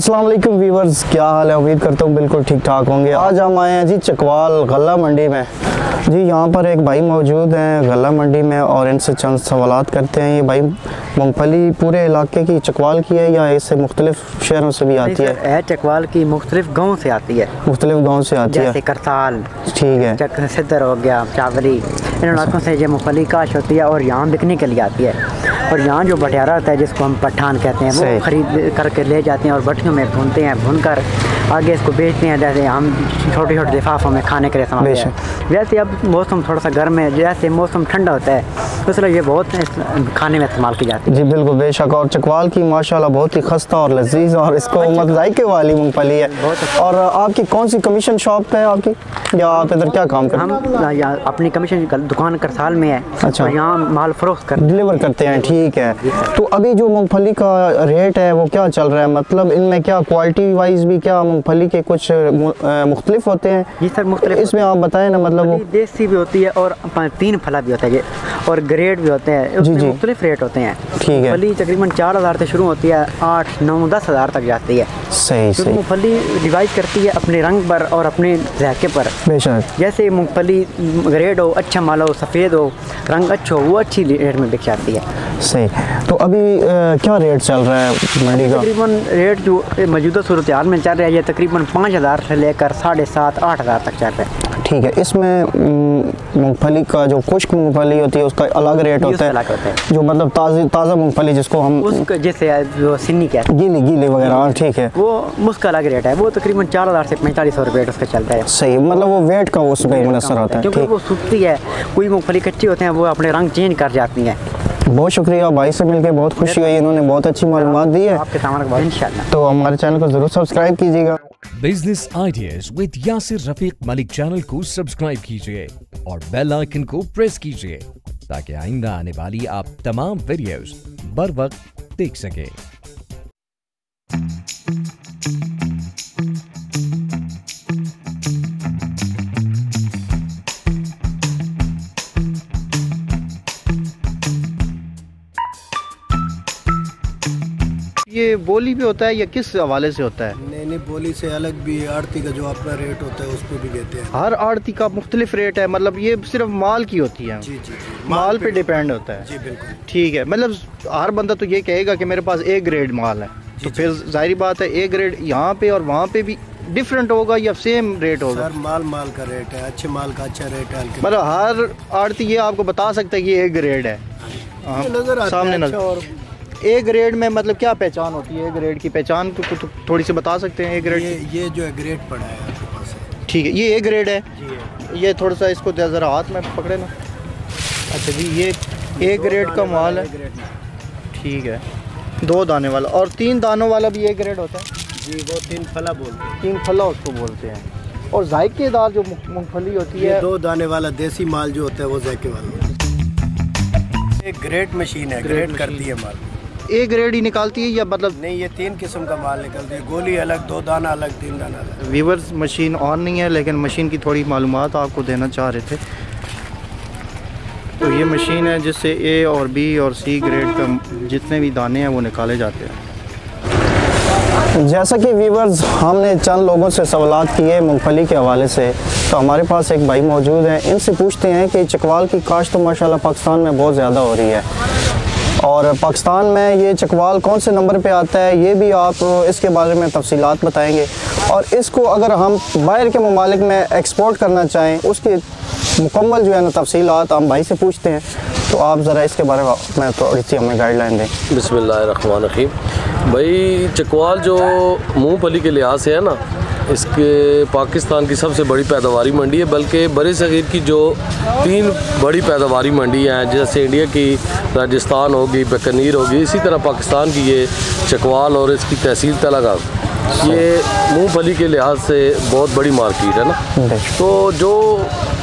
السلام علیکم ویورز کیا حال ہے؟ امید کرتا ہوں بالکل ٹھیک ٹھاک ہوں گے۔ آج ہم آئے ہیں جی چکوال غلہ منڈی میں۔ جی یہاں پر ایک بھائی موجود ہیں غلہ منڈی میں اور ان سے چند سوالات کرتے ہیں۔ یہ بھائی مونگ پھلی پورے علاقے کی چکوال کی ہے یا اس سے مختلف شہروں سے بھی آتی ہے؟ چکوال کی مختلف گاؤں سے آتی ہے۔ مختلف گاؤں سے آتی ہے۔ جیسے کرتال ٹھیک ہے۔ صدر ہو گیا چاوری ان علاقوں سے یہ مونگ کاش ہوتی ہے اور یہاں بکنے کے لیے آتی ہے۔ اور یہاں جو بٹیارہ ہوتا ہے جس کو ہم پٹھان کہتے ہیں وہ خرید کر کے لے جاتے ہیں اور بٹھیوں میں بھونتے ہیں بھون کر آگے اس کو بیچتے ہیں۔ جیسے ہم چھوٹے چھوٹے لفافوں میں کھانے کے لیے ہیں۔ ویسے اب موسم تھوڑا سا گرم ہے جیسے موسم ٹھنڈا ہوتا ہے مثلا یہ بہت کھانے میں استعمال کی جاتی ہے جی بالکل بے شک۔ اور چکوال کی ماشاءاللہ بہت ہی خستہ اور لذیذ اور اس کو اچھا۔ مت ذائقے والی مونگ پھلی ہے۔ اچھا۔ اور آپ کی کون سی کمیشن شاپ ہے آپ کی؟ یا آپ ادھر کیا کام کرتے ہیں؟ اپنی کمیشن دکان کرسال میں ہے۔ اچھا۔ یہاں مال فروخت کرتے ڈیلیور کرتے ہیں ٹھیک ہے۔ تو ابھی جو مونگ پھلی کا ریٹ ہے وہ کیا چل رہا ہے؟ مطلب ان میں کیا کوالٹی وائز بھی کیا مونگ پھلی کے کچھ مختلف ہوتے ہیں؟ جی سر مختلف اس میں آپ بتائیں نا مطلب دیسی بھی ہوتی ہے اور تین پھلا بھی ہوتا ہے اور گریڈ بھی ہوتے ہیں جی جی۔ مختلف ریٹ ہوتے ہیں۔ مفلی پھلی تقریباً چار ہزار سے شروع ہوتی ہے آٹھ نو دس ہزار تک جاتی ہے۔ صحیح صحیح۔ مونگ پھلی ڈیوائڈ کرتی ہے اپنے رنگ پر اور اپنے ذائقے پر۔ بے شک۔ جیسے مونگ پھلی گریڈ ہو اچھا مال ہو سفید ہو رنگ اچھا ہو وہ اچھی ریٹ میں بک جاتی ہے۔ صحیح۔ تو ابھی کیا ریٹ چل رہا ہے منڈی کا؟ تقریباً ریٹ جو موجودہ صورتحال میں چل رہا ہے یہ تقریباً پانچ ہزار سے لے کر ساڑھے سات آٹھ ہزار تک چل رہا ہے۔ ٹھیک ہے۔ اس میں مونگ پھلی کا جو خشک مونگ پھلی ہوتی ہے اس کا الگ ریٹ ہوتا ہے جو مطلب تازہ مونگ پھلی جس کو ہم گیلی گیلی وغیرہ ہاں، ٹھیک ہے۔ وہ اس کا الگ ریٹ ہے۔ وہ تقریباً چار ہزار سے پینتالیس سو روپئے اس کا چلتا ہے۔ صحیح مطلب وہ ویٹ کا اس پہ منحصر ہوتا ہے۔ کیونکہ وہ سوکھتی ہے کوئی مونگ پھلی کچی ہوتے ہیں وہ اپنے رنگ چینج کر جاتی ہیں۔ بہت شکریہ بھائی سے مل کے بہت خوشی ہوئی انہوں نے بہت اچھی معلومات دی ہے۔ تو ہمارے چینل کو ضرور سبسکرائب کیجیے گا۔ Business ideas with Yasir Rafiq Malik channel کو سبسکرائب کیجیے اور بیل آئکن کو پریس کیجیے تاکہ آئندہ آنے والی آپ تمام ویڈیوز بر وقت دیکھ سکیں۔ بولی بھی ہوتا ہے یا کس حوالے سے ہوتا ہے؟ نہیں نہیں بولی سے الگ بھی آڑتی کا جو اپنا ریٹ ہوتا ہے اس پہ بھی دیتے ہیں۔ ہر آڑتی کا مختلف ریٹ ہے مطلب یہ صرف مال کی ہوتی ہے جی،, جی جی مال پہ ڈیپینڈ ہوتا ہے۔ جی بالکل۔ ٹھیک ہے مطلب ہر بندہ تو یہ کہے گا کہ میرے پاس اے گریڈ مال ہے۔ جی، تو جی۔ پھر ظاہری بات ہے اے گریڈ یہاں پہ اور وہاں پہ بھی ڈیفرنٹ ہوگا یا سیم ریٹ ہوگا؟ سر مال مال کا ریٹ ہے۔ اچھے مال کا اچھا ریٹ ہے مطلب ہر آڑتی یہ آپ کو بتا سکتا ہے کہ یہ اے گریڈ ہاں۔ ہاں، ہے۔ سامنے اچھا نظر۔ اے گریڈ میں مطلب کیا پہچان ہوتی ہے؟ اے گریڈ کی پہچان تھوڑی سی بتا سکتے ہیں اے گریڈ یہ جو اے گریڈ پڑا ہے ٹھیک ہے یہ اے گریڈ ہے؟ جی، یہ تھوڑا سا اس کو ذرا ہاتھ میں پکڑے نا۔ اچھا جی یہ اے گریڈ کا مال ہے۔ ٹھیک ہے دو دانے والا۔ اور تین دانوں والا بھی اے گریڈ ہوتا ہے؟ جی وہ تین پھلا بولتے ہیں۔ تین پھلا اس کو بولتے ہیں۔ اور ذائقے دار جو مونگ پھلی ہوتی ہے۔ دو دانے والا دیسی مال جو ہوتا ہے وہ ذائقے والا۔ ایک گریٹ مشین ہے گریٹ کر ہے مال۔ اے گریڈ ہی نکالتی ہے یا مطلب نہیں یہ تین قسم کا مال نکلتی ہے۔ گولی الگ دو دانہ الگ تین دانہ الگ۔ ویورز مشین آن نہیں ہے لیکن مشین کی تھوڑی معلومات آپ کو دینا چاہ رہے تھے۔ تو یہ مشین ہے جس سے اے اور بی اور سی گریڈ کا جتنے بھی دانے ہیں وہ نکالے جاتے ہیں۔ جیسا کہ ویورز ہم نے چند لوگوں سے سوالات کیے مونگ پھلی کے حوالے سے۔ تو ہمارے پاس ایک بھائی موجود ہیں۔ ان سے پوچھتے ہیں کہ چکوال کی کاشت ماشاءاللہ پاکستان میں بہت زیادہ ہو رہی ہے۔ اور پاکستان میں یہ چکوال کون سے نمبر پہ آتا ہے یہ بھی آپ اس کے بارے میں تفصیلات بتائیں گے اور اس کو اگر ہم باہر کے ممالک میں ایکسپورٹ کرنا چاہیں، اس کے مکمل جو ہے نا تفصیلات ہم بھائی سے پوچھتے ہیں۔ تو آپ ذرا اس کے بارے میں تھوڑی سی ہمیں گائیڈ لائن دیں۔ بسم اللہ الرحمن الرحیم۔ بھائی، چکوال جو مونگ پھلی کے لحاظ سے ہے نا اس کے پاکستان کی سب سے بڑی پیداواری منڈی ہے، بلکہ برے صغیر کی جو تین بڑی پیداواری منڈی ہیں، جیسے انڈیا کی راجستھان ہوگی بیکنیر ہوگی، اسی طرح پاکستان کی یہ چکوال اور اس کی تحصیل تلگا۔ جی۔ یہ مونگ پھلی کے لحاظ سے بہت بڑی مارکیٹ ہے نا۔ تو جو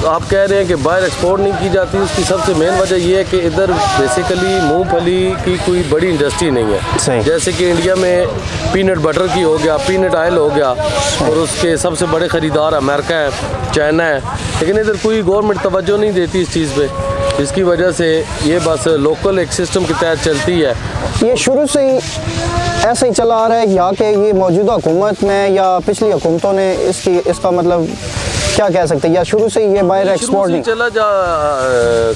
آپ کہہ رہے ہیں کہ باہر ایکسپورٹ نہیں کی جاتی اس کی سب سے مین وجہ یہ ہے کہ ادھر بیسیکلی مونگ پھلی کی کوئی بڑی انڈسٹری نہیں ہے۔ جیسے کہ انڈیا میں پینٹ بٹر کی ہو گیا پینٹ آئل ہو گیا اور اس کے سب سے بڑے خریدار امریکہ ہے چائنا ہے لیکن ادھر کوئی گورنمنٹ توجہ نہیں دیتی اس چیز پہ۔ جس کی وجہ سے یہ بس لوکل ایک سسٹم کے تحت چلتی ہے۔ یہ شروع سے ہی ایسا ہی چلا آ رہا ہے یا کہ یہ موجودہ حکومت میں یا پچھلی حکومتوں نے اس کی اس کا مطلب کیا کہہ سکتے ہیں؟ یا شروع سے یہ باہر ایکسپورٹ نہیں؟ چلا جا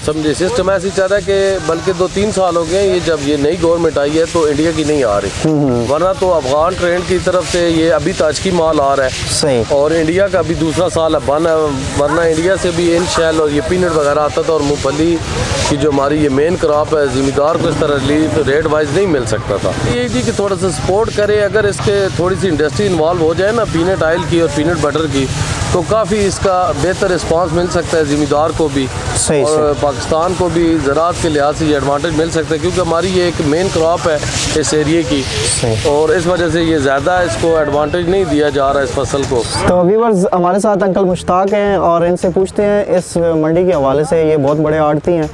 سمجھے سسٹم ایسے ہی چل رہا ہے کہ بلکہ دو تین سال ہو گئے یہ جب یہ نئی گورنمنٹ آئی ہے تو انڈیا کی نہیں آ رہی۔ ورنہ تو افغان ٹرینڈ کی طرف سے یہ ابھی تاجکی مال آ رہا ہے۔ صحیح۔ اور انڈیا کا بھی دوسرا سال اب بن ہے ورنہ انڈیا سے بھی ان شیل اور یہ پینٹ وغیرہ آتا تھا اور مونگ پھلی کی جو ہماری یہ مین کراپ ہے زمیندار کو اس طرح ریلیف ریٹ وائز نہیں مل سکتا تھا۔ یہ جی کہ تھوڑا سا سپورٹ کرے اگر اس کے تھوڑی سی انڈسٹری انوالو ہو جائے نا پینٹ آئل کی اور پینٹ بٹر کی تو کافی اس کا بہتر رسپانس مل سکتا ہے زمیندار کو بھی صحیح اور صحیح۔ پاکستان کو بھی زراعت کے لحاظ سے یہ ایڈوانٹیج مل سکتا ہے کیونکہ ہماری یہ ایک مین کراپ ہے اس ایریے کی۔ صحیح۔ اور اس وجہ سے یہ زیادہ اس کو ایڈوانٹیج نہیں دیا جا رہا اس فصل کو۔ تو ویورز ہمارے ساتھ انکل مشتاق ہیں اور ان سے پوچھتے ہیں اس منڈی کے حوالے سے یہ بہت بڑے آڑتی ہیں۔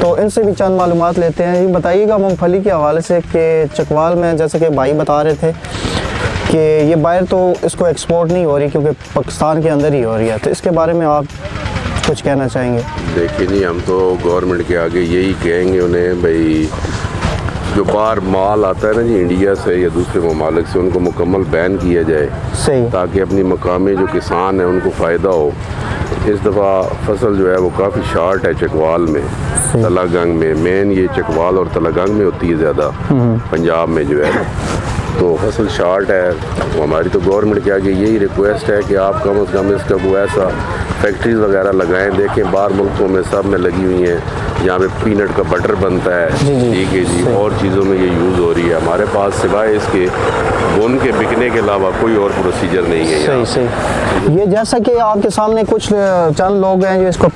تو ان سے بھی چند معلومات لیتے ہیں۔ یہ بتائیے گا مونگ پھلی کے حوالے سے کہ چکوال میں جیسے کہ بھائی بتا رہے تھے کہ یہ باہر تو اس کو ایکسپورٹ نہیں ہو رہی کیونکہ پاکستان کے اندر ہی ہو رہی ہے۔ تو اس کے بارے میں آپ کچھ کہنا چاہیں گے؟ دیکھیں جی ہم تو گورنمنٹ کے آگے یہی کہیں گے انہیں بھائی جو باہر مال آتا ہے نا جی انڈیا سے یا دوسرے ممالک سے ان کو مکمل بین کیا جائے۔ صحیح۔ تاکہ اپنی مقامی جو کسان ہیں ان کو فائدہ ہو۔ اس دفعہ فصل جو ہے وہ کافی شارٹ ہے چکوال میں۔ تلا گنگ میں مین یہ چکوال اور تلا گنگ میں ہوتی ہے زیادہ۔ پنجاب میں جو ہے۔ تو فصل شارٹ ہے۔ ہماری تو گورنمنٹ کے آگے یہی ریکویسٹ ہے کہ آپ کم از کم اس کا کوئی ایسا فیکٹریز وغیرہ لگائیں۔ دیکھیں باہر ملکوں میں سب میں لگی ہوئی ہیں۔ جہاں پہ پینٹ کا بٹر بنتا ہے۔ جی، جی۔ ٹھیک ہے جی اور چیزوں میں یہ یوز ہو رہی ہے۔ ہمارے پاس سوائے اس کے بن کے بکنے کے علاوہ کوئی اور پروسیجر نہیں ہے یہاں۔ صحیح صحیح۔ یہ جیسا کہ آپ کے سامنے کچھ چند لوگ ہیں جو اس کو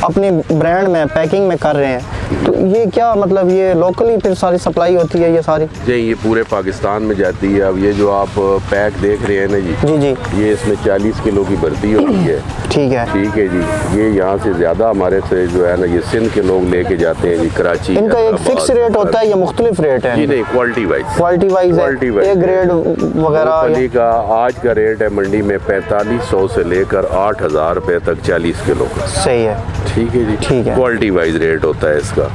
اپنی برانڈ میں پیکنگ میں کر رہے ہیں۔ تو یہ کیا مطلب یہ لوکلی پھر ساری سپلائی ہوتی ہے یہ ساری؟ جی یہ پورے پاکستان میں جاتی ہے۔ اب یہ جو آپ پیک دیکھ رہے ہیں نا جی جی جی۔ یہ اس میں چالیس کلو کی بھرتی ہوتی ہے۔ ٹھیک ہے۔ ٹھیک ہے جی یہ یہاں سے زیادہ ہمارے سے جو ہے نا یہ سندھ کے لوگ لے کے جاتے ہیں جی کراچی ان کا ایک فکس ریٹ ہوتا ہے یا مختلف ریٹ جی ہے نہیں quality wise quality wise wise ایک گریڈ وغیرہ کا آج کا ریٹ ہے منڈی میں پینتالیس سو سے لے کر آٹھ ہزار روپے تک چالیس کلو کا۔ صحیح ہے۔ ٹھیک ہے جی۔ ٹھیک ہے۔ کوالٹی وائز ریٹ ہوتا ہے اس کا۔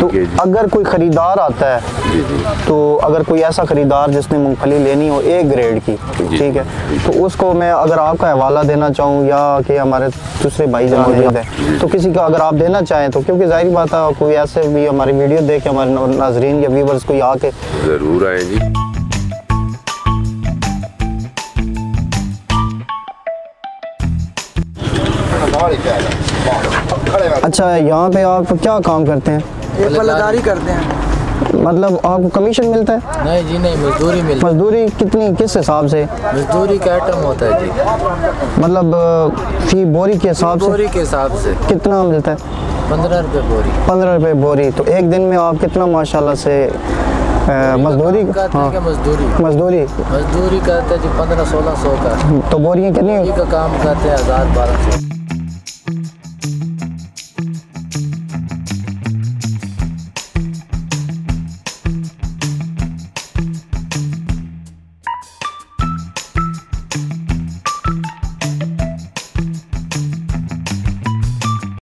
تو جی۔ اگر کوئی خریدار آتا ہے جی جی۔ تو اگر کوئی ایسا خریدار جس نے مونگ پھلی لینی ہو ایک گریڈ کی۔ ٹھیک ہے۔ تو اس کو میں اگر آپ کا حوالہ دینا چاہوں یا کہ ہمارے دوسرے بھائی جان ہیں تو کسی کا اگر آپ دینا چاہیں تو کیونکہ ظاہری بات ہے کوئی ایسے بھی ہماری ویڈیو دیکھ کے ہمارے ناظرین یا ویورز کوئی آ کے ضرور آئیں جی۔ اچھا یہاں پہ آپ کیا کام کرتے ہیں؟ پلداری کرتے ہیں۔ مطلب آپ کو کمیشن ملتا ہے؟ نہیں جی نہیں مزدوری ملتی مزدوری کتنی کس حساب سے؟ مزدوری کا آئٹم ہوتا ہے جی۔ مطلب فی بوری کے حساب سے؟ بوری کے حساب سے۔ کتنا ملتا ہے؟ پندرہ روپے بوری۔ پندرہ روپے بوری۔ تو ایک دن میں آپ کتنا ماشاءاللہ سے مزدوری؟ ہاں ہیں کہ مزدوری۔ مزدوری؟ مزدوری کہتے ہیں جی پندرہ سولہ سو کا۔ تو بوریاں کتنی بوری کا کام کہتے ہیں ہزار بارہ سو۔